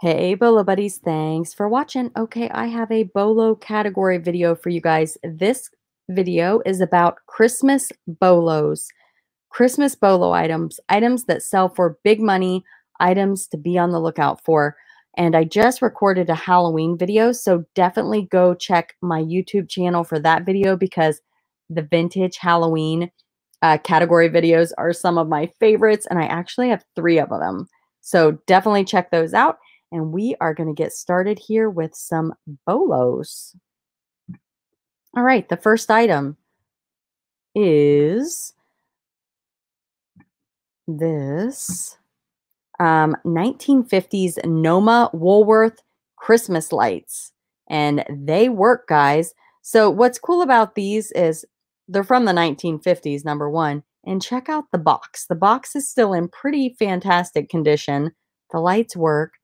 Hey, Bolo buddies, thanks for watching. Okay, I have a Bolo category video for you guys. This video is about Christmas Bolos. Christmas Bolo items, items that sell for big money, items to be on the lookout for. And I just recorded a Halloween video, so definitely go check my YouTube channel for that video because the vintage Halloween uh, category videos are some of my favorites, and I actually have three of them. So definitely check those out. And we are going to get started here with some bolos. All right, the first item is this um, 1950s Noma Woolworth Christmas lights. And they work, guys. So what's cool about these is they're from the 1950s, number one. And check out the box. The box is still in pretty fantastic condition. The lights work.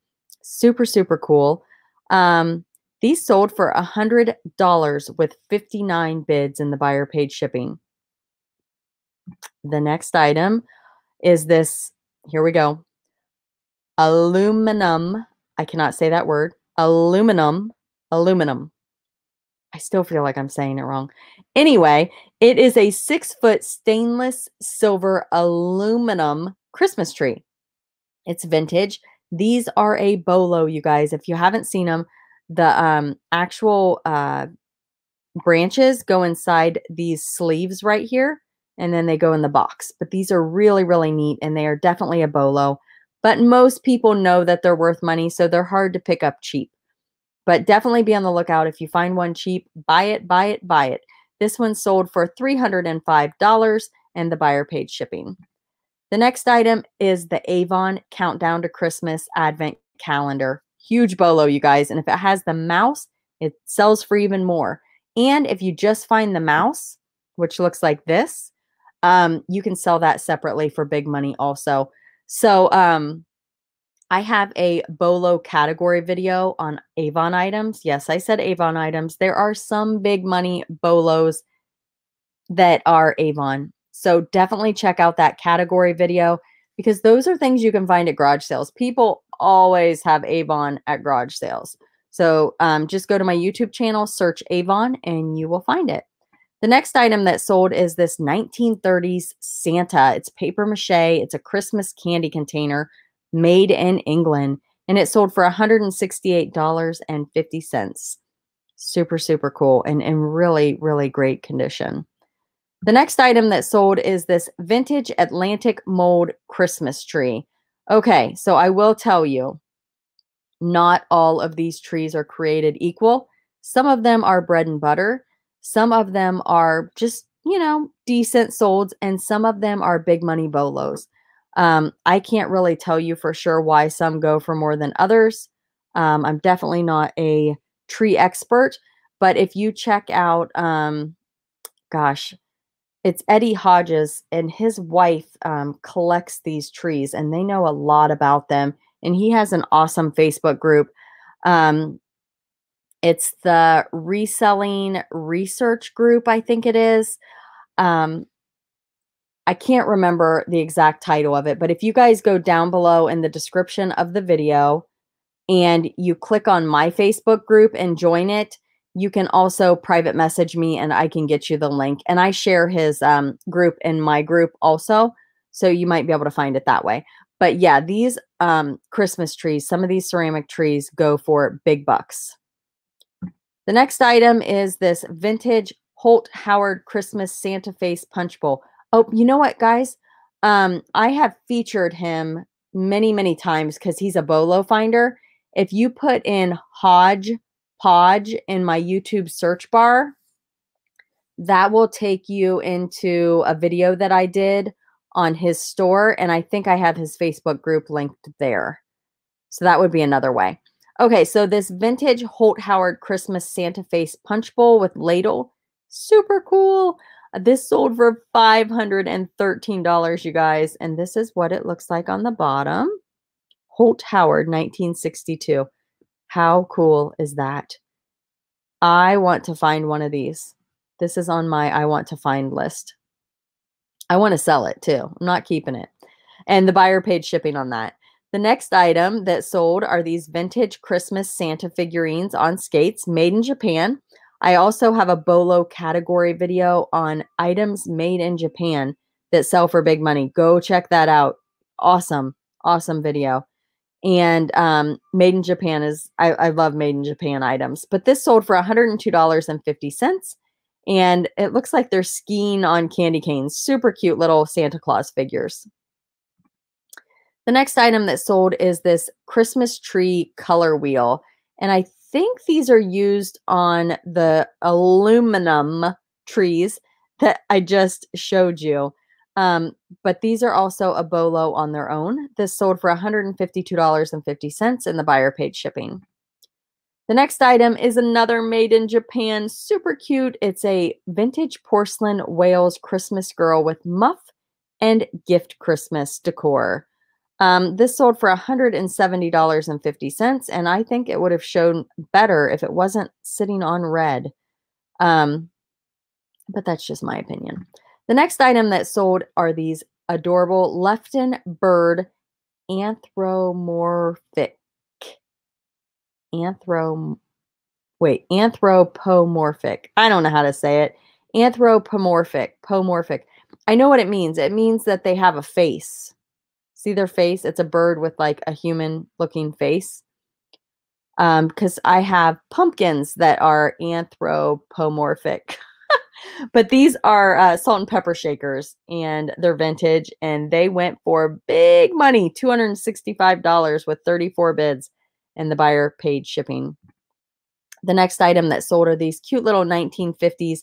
Super, super cool. Um, these sold for a $100 with 59 bids and the buyer paid shipping. The next item is this, here we go, aluminum, I cannot say that word, aluminum, aluminum. I still feel like I'm saying it wrong. Anyway, it is a six foot stainless silver aluminum Christmas tree. It's vintage. These are a bolo, you guys. If you haven't seen them, the um, actual uh, branches go inside these sleeves right here, and then they go in the box. But these are really, really neat, and they are definitely a bolo. But most people know that they're worth money, so they're hard to pick up cheap. But definitely be on the lookout. If you find one cheap, buy it, buy it, buy it. This one sold for $305, and the buyer paid shipping. The next item is the Avon Countdown to Christmas Advent Calendar. Huge bolo, you guys. And if it has the mouse, it sells for even more. And if you just find the mouse, which looks like this, um, you can sell that separately for big money also. So um, I have a Bolo category video on Avon items. Yes, I said Avon items. There are some big money Bolos that are Avon. So definitely check out that category video because those are things you can find at garage sales. People always have Avon at garage sales. So um, just go to my YouTube channel, search Avon, and you will find it. The next item that sold is this 1930s Santa. It's paper mache. It's a Christmas candy container made in England, and it sold for $168.50. Super, super cool and in really, really great condition. The next item that sold is this vintage Atlantic mold Christmas tree. Okay, so I will tell you, not all of these trees are created equal. Some of them are bread and butter. Some of them are just, you know, decent solds, and some of them are big money bolos. Um, I can't really tell you for sure why some go for more than others. Um, I'm definitely not a tree expert, but if you check out, um, gosh, it's Eddie Hodges and his wife um, collects these trees and they know a lot about them. And he has an awesome Facebook group. Um, it's the reselling research group, I think it is. Um, I can't remember the exact title of it, but if you guys go down below in the description of the video and you click on my Facebook group and join it, you can also private message me and I can get you the link. And I share his um, group in my group also. So you might be able to find it that way. But yeah, these um, Christmas trees, some of these ceramic trees go for big bucks. The next item is this vintage Holt Howard Christmas Santa Face Punch Bowl. Oh, you know what, guys? Um, I have featured him many, many times because he's a bolo finder. If you put in Hodge Podge in my YouTube search bar, that will take you into a video that I did on his store. And I think I have his Facebook group linked there. So that would be another way. Okay, so this vintage Holt Howard Christmas Santa Face punch bowl with ladle, super cool. This sold for $513, you guys. And this is what it looks like on the bottom. Holt Howard, 1962. How cool is that? I want to find one of these. This is on my I want to find list. I want to sell it too. I'm not keeping it. And the buyer paid shipping on that. The next item that sold are these vintage Christmas Santa figurines on skates made in Japan. I also have a Bolo category video on items made in Japan that sell for big money. Go check that out. Awesome, awesome video. And um, made in Japan is, I, I love made in Japan items, but this sold for $102.50. And it looks like they're skiing on candy canes. Super cute little Santa Claus figures. The next item that sold is this Christmas tree color wheel. And I think these are used on the aluminum trees that I just showed you. Um, but these are also a bolo on their own. This sold for $152.50 and the buyer paid shipping. The next item is another made in Japan, super cute. It's a vintage porcelain Wales Christmas girl with muff and gift Christmas decor. Um, this sold for $170.50, and I think it would have shown better if it wasn't sitting on red. Um, but that's just my opinion. The next item that sold are these adorable Lefton bird anthropomorphic. Anthro, wait, anthropomorphic. I don't know how to say it. Anthropomorphic, pomorphic. I know what it means. It means that they have a face. See their face? It's a bird with like a human looking face. Um, because I have pumpkins that are anthropomorphic. but these are uh, salt and pepper shakers and they're vintage and they went for big money $265 with 34 bids and the buyer paid shipping. The next item that sold are these cute little 1950s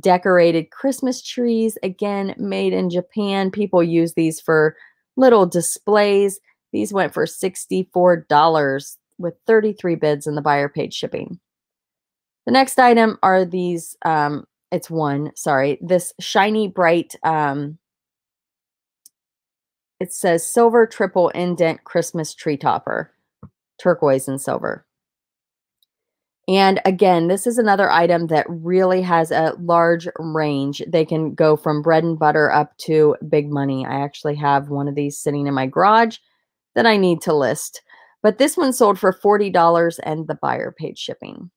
decorated Christmas trees, again made in Japan. People use these for little displays. These went for $64 with 33 bids and the buyer paid shipping. The next item are these um, it's one, sorry, this Shiny Brite, um, it says silver triple indent Christmas tree topper, turquoise and silver. And again, this is another item that really has a large range. They can go from bread and butter up to big money. I actually have one of these sitting in my garage that I need to list. But this one sold for $40 and the buyer paid shipping.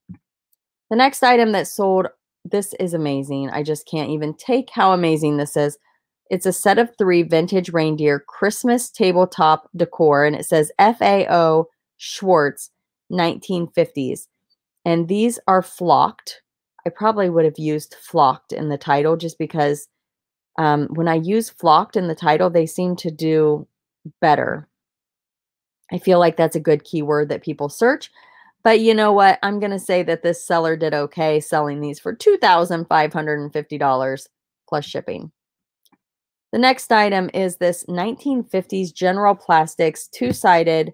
The next item that sold this is amazing. I just can't even take how amazing this is. It's a set of three vintage reindeer Christmas tabletop decor, and it says FAO Schwarz 1950s. And these are flocked. I probably would have used flocked in the title just because um, when I use flocked in the title, they seem to do better. I feel like that's a good keyword that people search. But you know what? I'm going to say that this seller did okay selling these for $2,550 plus shipping. The next item is this 1950s General Plastics two-sided.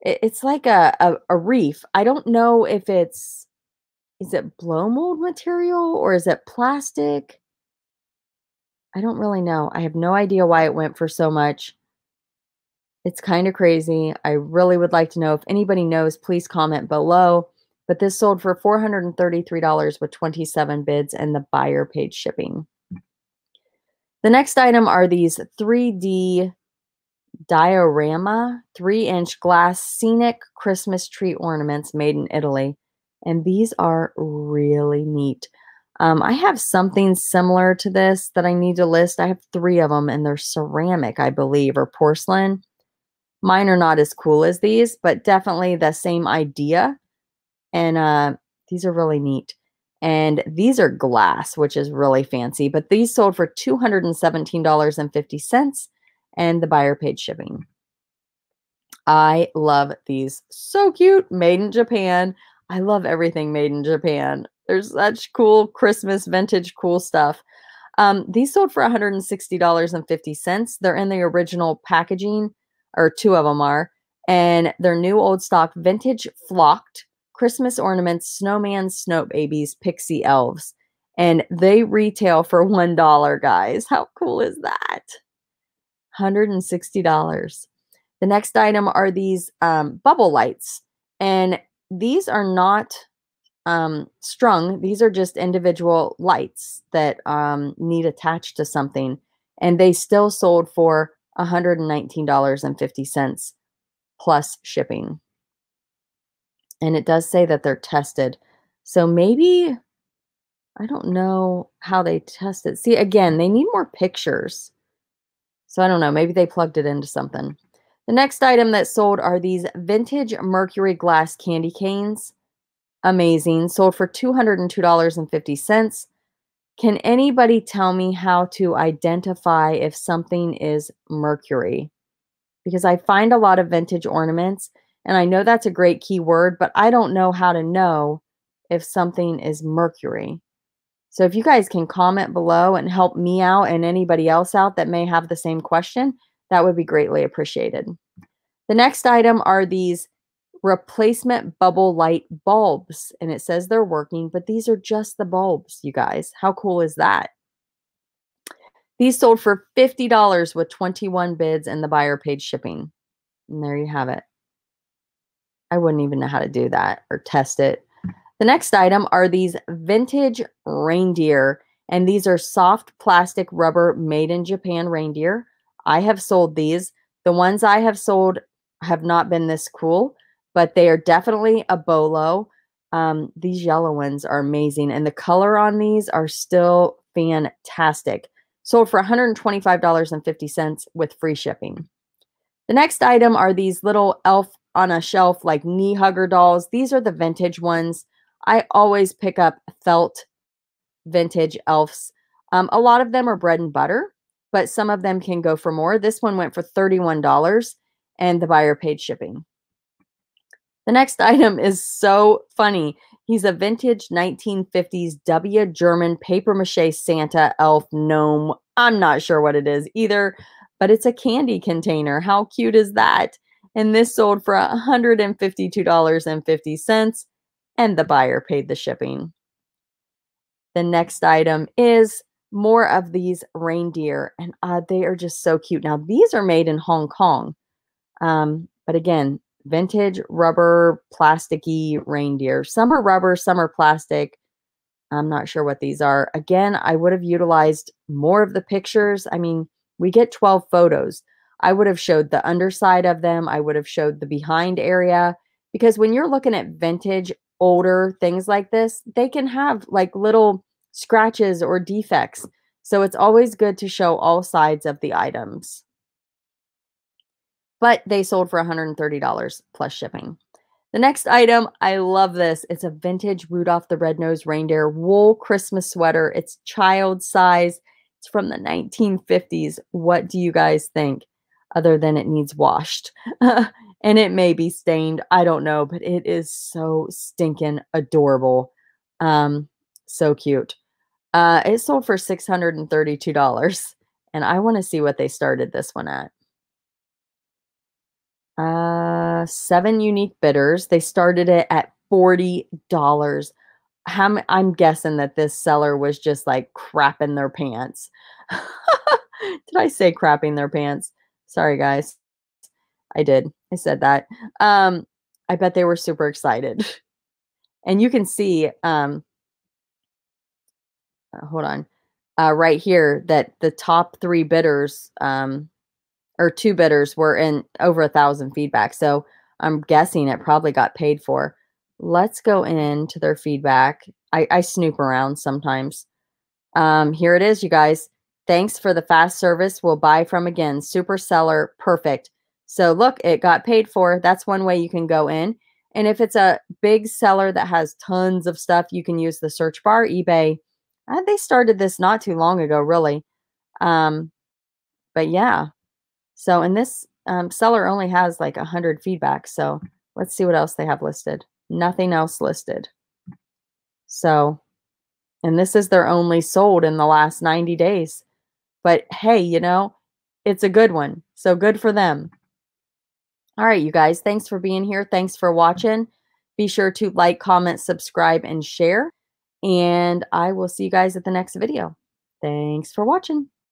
It's like a, a, a reef. I don't know if it's, is it blow mold material or is it plastic? I don't really know. I have no idea why it went for so much. It's kind of crazy. I really would like to know if anybody knows, please comment below. But this sold for $433 with 27 bids and the buyer paid shipping. The next item are these 3D diorama 3-inch glass scenic Christmas tree ornaments made in Italy. And these are really neat. Um, I have something similar to this that I need to list. I have three of them, and they're ceramic, I believe, or porcelain. Mine are not as cool as these, but definitely the same idea. And uh, these are really neat. And these are glass, which is really fancy. But these sold for $217.50 and the buyer paid shipping. I love these. So cute. Made in Japan. I love everything made in Japan. There's such cool Christmas vintage cool stuff. Um, these sold for $160.50. They're in the original packaging or two of them are, and they're new old stock vintage flocked Christmas ornaments, snowman, snow babies, pixie elves. And they retail for $1, guys. How cool is that? $160. The next item are these um, bubble lights. And these are not um, strung. These are just individual lights that um, need attached to something. And they still sold for $119.50 plus shipping. And it does say that they're tested. So maybe, I don't know how they test it. See, again, they need more pictures. So I don't know. Maybe they plugged it into something. The next item that sold are these vintage mercury glass candy canes. Amazing. Sold for $202.50. Can anybody tell me how to identify if something is mercury? Because I find a lot of vintage ornaments, and I know that's a great keyword, but I don't know how to know if something is mercury. So if you guys can comment below and help me out and anybody else out that may have the same question, that would be greatly appreciated. The next item are these replacement bubble light bulbs. And it says they're working, but these are just the bulbs, you guys. How cool is that? These sold for $50 with 21 bids and the buyer paid shipping. And there you have it. I wouldn't even know how to do that or test it. The next item are these vintage reindeer. And these are soft plastic rubber made in Japan reindeer. I have sold these. The ones I have sold have not been this cool but they are definitely a bolo. Um, these yellow ones are amazing, and the color on these are still fantastic. Sold for $125.50 with free shipping. The next item are these little elf on a shelf like knee hugger dolls. These are the vintage ones. I always pick up felt vintage elves. Um, a lot of them are bread and butter, but some of them can go for more. This one went for $31 and the buyer paid shipping. The next item is so funny. He's a vintage 1950s W German paper mache Santa elf gnome. I'm not sure what it is either, but it's a candy container. How cute is that? And this sold for $152.50, and the buyer paid the shipping. The next item is more of these reindeer, and uh, they are just so cute. Now, these are made in Hong Kong. Um, but again, vintage rubber plasticky reindeer. Some are rubber, some are plastic. I'm not sure what these are. Again, I would have utilized more of the pictures. I mean, we get 12 photos. I would have showed the underside of them. I would have showed the behind area because when you're looking at vintage, older things like this, they can have like little scratches or defects. So it's always good to show all sides of the items but they sold for $130 plus shipping. The next item, I love this. It's a vintage Rudolph the Red-Nosed Reindeer wool Christmas sweater. It's child size. It's from the 1950s. What do you guys think? Other than it needs washed. and it may be stained. I don't know, but it is so stinking adorable. Um, so cute. Uh, it sold for $632. And I want to see what they started this one at. Uh, seven unique bidders. They started it at forty dollars. How I'm guessing that this seller was just like crapping their pants. did I say crapping their pants? Sorry, guys. I did. I said that. Um, I bet they were super excited. And you can see, um, uh, hold on, uh, right here that the top three bidders, um, or two bidders were in over a thousand feedback. So I'm guessing it probably got paid for. Let's go into their feedback. I, I snoop around sometimes. Um, here it is, you guys. Thanks for the fast service. We'll buy from again. Super seller. Perfect. So look, it got paid for. That's one way you can go in. And if it's a big seller that has tons of stuff, you can use the search bar, eBay. Uh, they started this not too long ago, really. Um, but yeah, so, and this um, seller only has like 100 feedback. So let's see what else they have listed. Nothing else listed. So, and this is their only sold in the last 90 days. But hey, you know, it's a good one. So good for them. All right, you guys, thanks for being here. Thanks for watching. Be sure to like, comment, subscribe, and share. And I will see you guys at the next video. Thanks for watching.